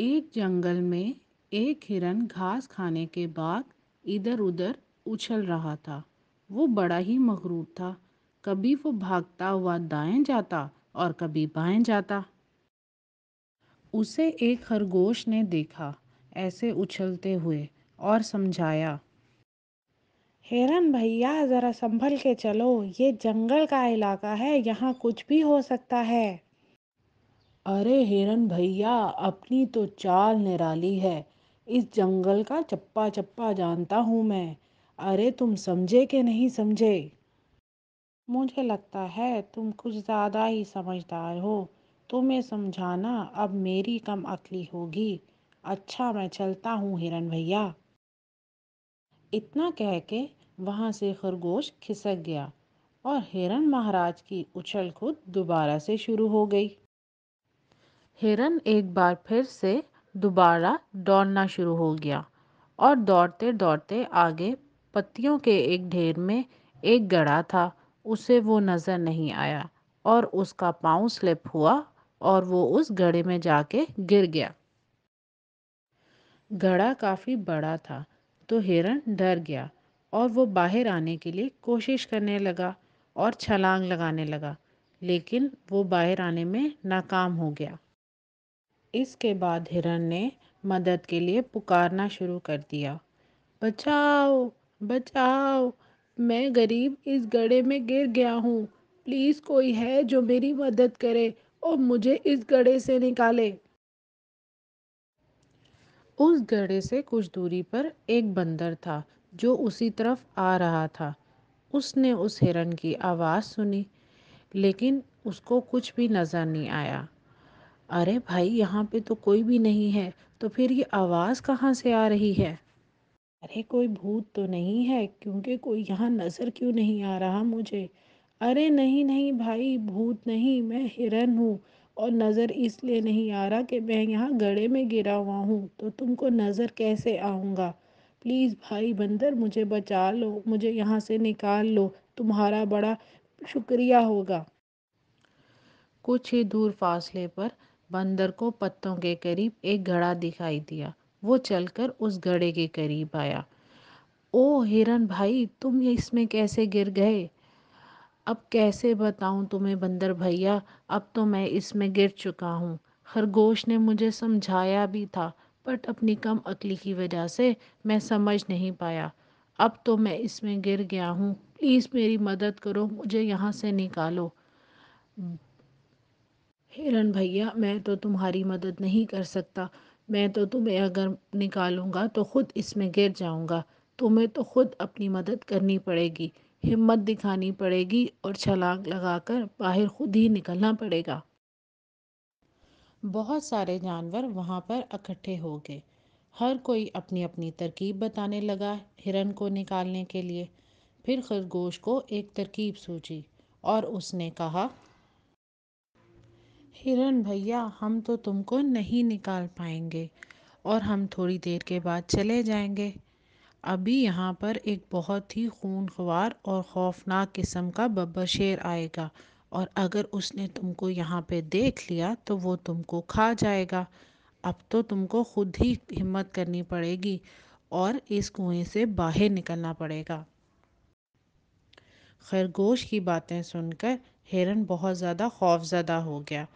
एक जंगल में एक हिरन घास खाने के बाद इधर-उधर उछल रहा था। वो बड़ा ही मगरूर था। कभी वो भागता हुआ दाएँ जाता और कभी बाएँ जाता। उसे एक खरगोश ने देखा, ऐसे उछलते हुए और समझाया, हिरन भैया, ज़रा संभल के चलो। ये जंगल का इलाका है, यहाँ कुछ भी हो सकता है। अरे हिरन भैया, अपनी तो चाल निराली है। इस जंगल का चप्पा चप्पा जानता हूँ मैं। अरे तुम समझे कि नहीं समझे? मुझे लगता है तुम कुछ ज़्यादा ही समझदार हो। तुम्हें समझाना अब मेरी कम अकली होगी। अच्छा मैं चलता हूँ हिरन भैया। इतना कह के वहाँ से खरगोश खिसक गया और हिरन महाराज की उछल खुद दोबारा से शुरू हो गई। हिरन एक बार फिर से दोबारा दौड़ना शुरू हो गया और दौड़ते दौड़ते आगे पत्तियों के एक ढेर में एक गड़ा था, उसे वो नज़र नहीं आया और उसका पाँव स्लिप हुआ और वो उस गड़े में जाके गिर गया। गड़ा काफ़ी बड़ा था तो हिरन डर गया और वो बाहर आने के लिए कोशिश करने लगा और छलांग लगाने लगा, लेकिन वो बाहर आने में नाकाम हो गया। इसके बाद हिरन ने मदद के लिए पुकारना शुरू कर दिया। बचाओ बचाओ, मैं गरीब इस गड्ढे में गिर गया हूँ। प्लीज़ कोई है जो मेरी मदद करे और मुझे इस गड्ढे से निकाले। उस गड्ढे से कुछ दूरी पर एक बंदर था जो उसी तरफ़ आ रहा था। उसने उस हिरन की आवाज़ सुनी, लेकिन उसको कुछ भी नज़र नहीं आया। अरे भाई, यहाँ पे तो कोई भी नहीं है तो फिर ये आवाज़ कहाँ से आ रही है? अरे कोई भूत तो नहीं है, क्योंकि कोई यहाँ नज़र क्यों नहीं आ रहा मुझे? अरे नहीं नहीं भाई, भूत नहीं, मैं हिरन हूँ, और नज़र इसलिए नहीं आ रहा कि मैं यहाँ गड़े में गिरा हुआ हूँ तो तुमको नज़र कैसे आऊँगा? प्लीज़ भाई, बंदर, मुझे बचा लो, मुझे यहाँ से निकाल लो, तुम्हारा बड़ा शुक्रिया होगा। कुछ ही दूर फासले पर बंदर को पत्तों के करीब एक घड़ा दिखाई दिया। वो चलकर उस घड़े के करीब आया। ओ हिरन भाई, तुम इसमें कैसे गिर गए? अब कैसे बताऊँ तुम्हें बंदर भैया? अब तो मैं इसमें गिर चुका हूँ। खरगोश ने मुझे समझाया भी था, बट अपनी कम अकली की वजह से मैं समझ नहीं पाया। अब तो मैं इसमें गिर गया हूँ। प्लीज़ मेरी मदद करो, मुझे यहाँ से निकालो। हिरन भैया, मैं तो तुम्हारी मदद नहीं कर सकता। मैं तो तुम्हें अगर निकालूँगा तो खुद इसमें गिर जाऊँगा। तुम्हें तो खुद अपनी मदद करनी पड़ेगी, हिम्मत दिखानी पड़ेगी और छलांग लगाकर बाहर खुद ही निकलना पड़ेगा। बहुत सारे जानवर वहाँ पर इकट्ठे हो गए। हर कोई अपनी अपनी तरकीब बताने लगा हिरन को निकालने के लिए। फिर खरगोश को एक तरकीब सूझी और उसने कहा हिरन भैया, हम तो तुमको नहीं निकाल पाएँगे और हम थोड़ी देर के बाद चले जाएँगे। अभी यहाँ पर एक बहुत ही खूनख्वार और खौफनाक किस्म का बब्बर शेर आएगा और अगर उसने तुमको यहाँ पे देख लिया तो वो तुमको खा जाएगा। अब तो तुमको खुद ही हिम्मत करनी पड़ेगी और इस कुएँ से बाहर निकलना पड़ेगा। खरगोश की बातें सुनकर हिरन बहुत ज़्यादा खौफजदा हो गया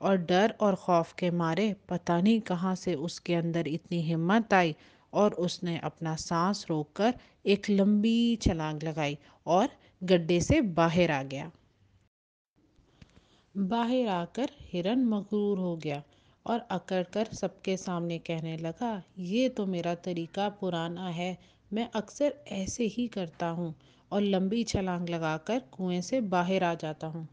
और डर और खौफ के मारे पता नहीं कहाँ से उसके अंदर इतनी हिम्मत आई और उसने अपना सांस रोककर एक लंबी छलांग लगाई और गड्ढे से बाहर आ गया। बाहर आकर हिरन मगरूर हो गया और अकड़ कर सबके सामने कहने लगा, ये तो मेरा तरीका पुराना है। मैं अक्सर ऐसे ही करता हूँ और लंबी छलांग लगाकर कुएँ से बाहर आ जाता हूँ।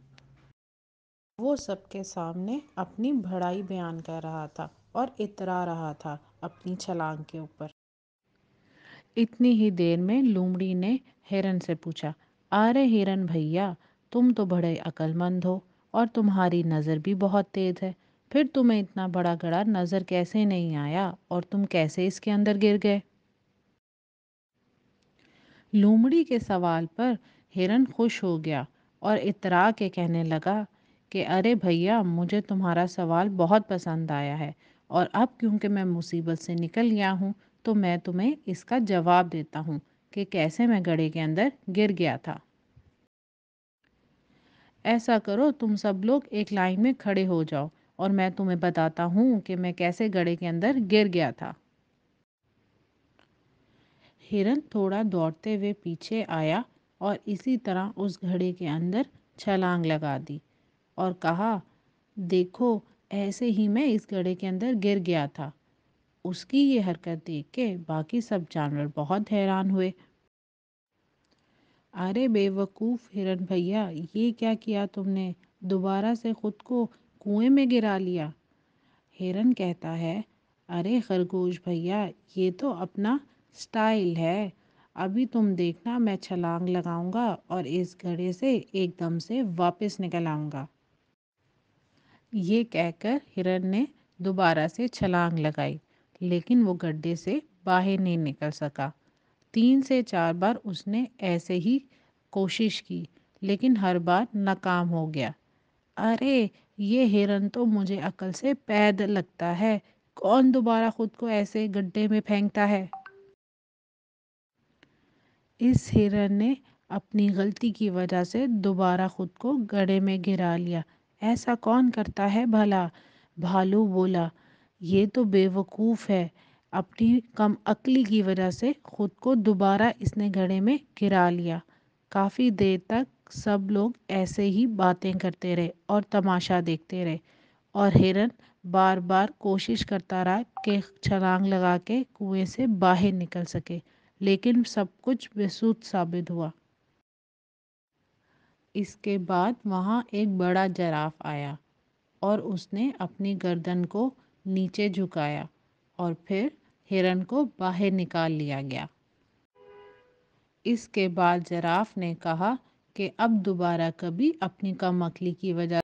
वो सबके सामने अपनी भड़ाई बयान कर रहा था और इतरा रहा था अपनी छलांग के ऊपर। इतनी ही देर में लूमड़ी ने हिरन से पूछा अरे हिरन भैया, तुम तो बड़े अक्लमंद हो और तुम्हारी नज़र भी बहुत तेज़ है। फिर तुम्हें इतना बड़ा गड़ा नज़र कैसे नहीं आया और तुम कैसे इसके अंदर गिर गए? लूमड़ी के सवाल पर हिरन खुश हो गया और इतरा के कहने लगा कि, अरे भैया, मुझे तुम्हारा सवाल बहुत पसंद आया है और अब क्योंकि मैं मुसीबत से निकल गया हूँ तो मैं तुम्हें इसका जवाब देता हूँ कि कैसे मैं गड़े के अंदर गिर गया था। ऐसा करो, तुम सब लोग एक लाइन में खड़े हो जाओ और मैं तुम्हें बताता हूँ कि मैं कैसे गड़े के अंदर गिर गया था। हिरन थोड़ा दौड़ते हुए पीछे आया और इसी तरह उस घड़े के अंदर छलांग लगा दी। और कहा, देखो, ऐसे ही मैं इस घड़े के अंदर गिर गया था। उसकी ये हरकत देख के बाकी सब जानवर बहुत हैरान हुए। अरे बेवकूफ़ हिरन भैया, ये क्या किया तुमने? दोबारा से खुद को कुएँ में गिरा लिया? हिरन कहता है, अरे खरगोश भैया, ये तो अपना स्टाइल है। अभी तुम देखना, मैं छलांग लगाऊँगा और इस घड़े से एकदम से वापस निकल आऊँगा। ये कहकर हिरन ने दोबारा से छलांग लगाई, लेकिन वो गड्ढे से बाहर नहीं निकल सका। तीन से चार बार उसने ऐसे ही कोशिश की, लेकिन हर बार नाकाम हो गया। अरे, ये हिरन तो मुझे अकल से पैद लगता है। कौन दोबारा खुद को ऐसे गड्ढे में फेंकता है? इस हिरन ने अपनी गलती की वजह से दोबारा खुद को गड्ढे में गिरा लिया। ऐसा कौन करता है भला? भालू बोला, ये तो बेवकूफ़ है। अपनी कम अकली की वजह से खुद को दोबारा इसने घड़े में गिरा लिया। काफ़ी देर तक सब लोग ऐसे ही बातें करते रहे और तमाशा देखते रहे। और हिरन बार बार कोशिश करता रहा कि छलांग लगा के कुएँ से बाहर निकल सके, लेकिन सब कुछ बेसूद साबित हुआ। इसके बाद वहाँ एक बड़ा जराफ आया और उसने अपनी गर्दन को नीचे झुकाया और फिर हिरन को बाहर निकाल लिया गया। इसके बाद जराफ ने कहा कि अब दोबारा कभी अपनी कम अकली की वजह